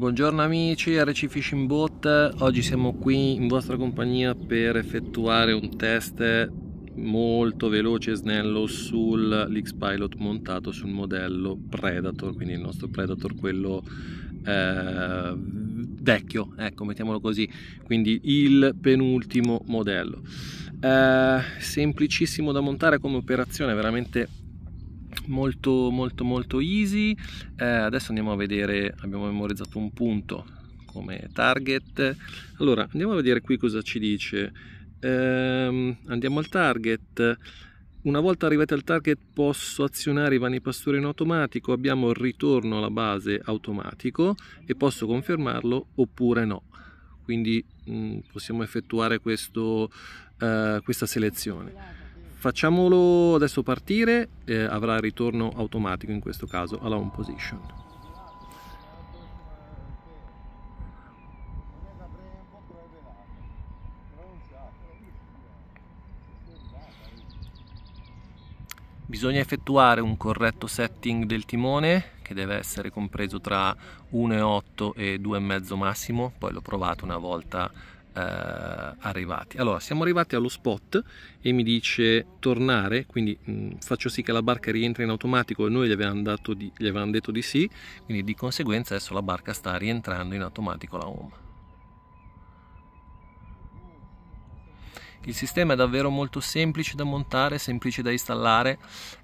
Buongiorno amici, RC Fishing Boat, oggi siamo qui in vostra compagnia per effettuare un test molto veloce e snello sull'X Pilot montato sul modello Predator, quindi il nostro Predator quello eh, vecchio, ecco mettiamolo così, quindi il penultimo modello. Eh, semplicissimo da montare come operazione, veramente molto molto molto easy. Eh, adesso andiamo a vedere abbiamo memorizzato un punto come target. Allora andiamo a vedere qui cosa ci dice. Eh, andiamo al target. Una volta arrivati al target posso azionare i vani pastori in automatico? Abbiamo il ritorno alla base automatico e posso confermarlo oppure no. Quindi mh, mm, possiamo effettuare questo, eh, questa selezione Facciamolo adesso partire, eh, avrà ritorno automatico in questo caso alla home position. Bisogna effettuare un corretto setting del timone che deve essere compreso tra 1,8 e 2,5 massimo, poi l'ho provato una volta arrivati. Allora, siamo arrivati allo spot e mi dice tornare, quindi mh, mm, faccio sì che la barca rientri in automatico e noi gli avevamo, di, gli avevamo detto di sì, quindi di conseguenza adesso la barca sta rientrando in automatico la home. Il sistema è davvero molto semplice da montare, semplice da installare,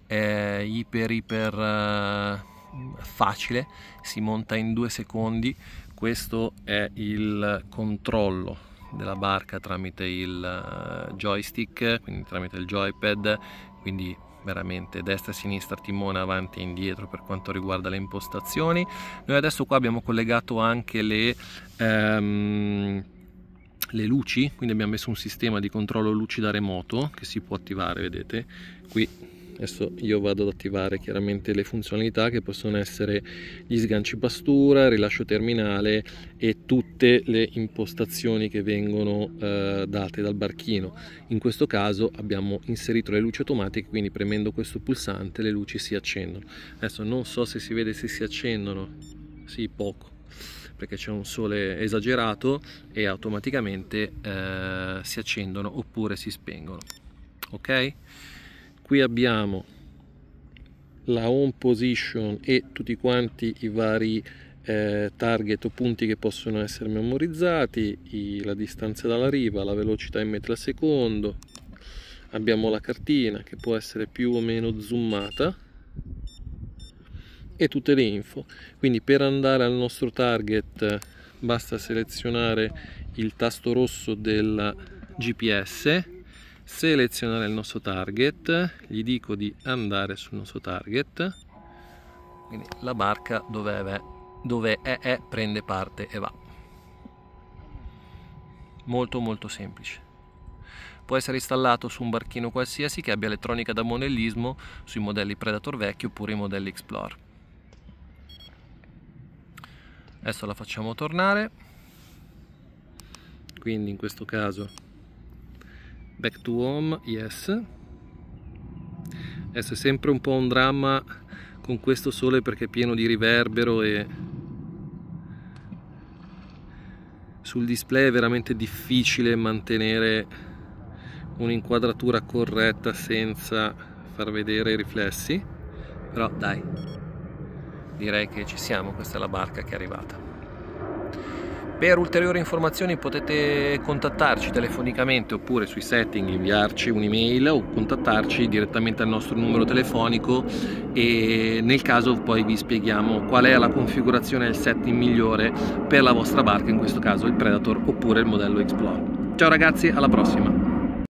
è iper iper uh, facile, si monta in due secondi. Questo è il controllo della barca tramite il eh, joystick, quindi tramite il joypad, quindi veramente destra e sinistra, timone avanti e indietro per quanto riguarda le impostazioni. Noi adesso qua abbiamo collegato anche le, um, le luci, quindi abbiamo messo un sistema di controllo luci da remoto che si può attivare, vedete, qui adesso io vado ad attivare chiaramente le funzionalità che possono essere gli sganci pastura, il rilascio terminale e tutte le impostazioni che vengono eh, date dal barchino. In questo caso abbiamo inserito le luci automatiche quindi premendo questo pulsante le luci si accendono. Adesso non so se si vede se si accendono sì poco perché c'è un sole esagerato e automaticamente eh, si accendono oppure si spengono ok qui abbiamo la home position e tutti quanti i vari eh, target o punti che possono essere memorizzati i, la distanza dalla riva la velocità in metri al secondo. Abbiamo la cartina che può essere più o meno zoomata e tutte le info. Quindi per andare al nostro target basta selezionare il tasto rosso del GPS selezionare il nostro target gli dico di andare sul nostro target. Quindi la barca dove è, dove è, è prende parte e va. Molto molto semplice. Può essere installato su un barchino qualsiasi che abbia elettronica da modellismo sui modelli Predator vecchi oppure i modelli Explorer adesso la facciamo tornare. Quindi in questo caso back to home yes. Adesso è sempre un po' un dramma con questo sole perché è pieno di riverbero e sul display è veramente difficile mantenere un'inquadratura corretta senza far vedere i riflessi. Però dai direi che ci siamo questa è la barca che è arrivata per ulteriori informazioni potete contattarci telefonicamente oppure sui setting inviarci un'email o contattarci direttamente al nostro numero telefonico e nel caso poi vi spieghiamo qual è la configurazione e il setting migliore per la vostra barca, in questo caso il Predator oppure il modello Explorer. Ciao ragazzi, alla prossima!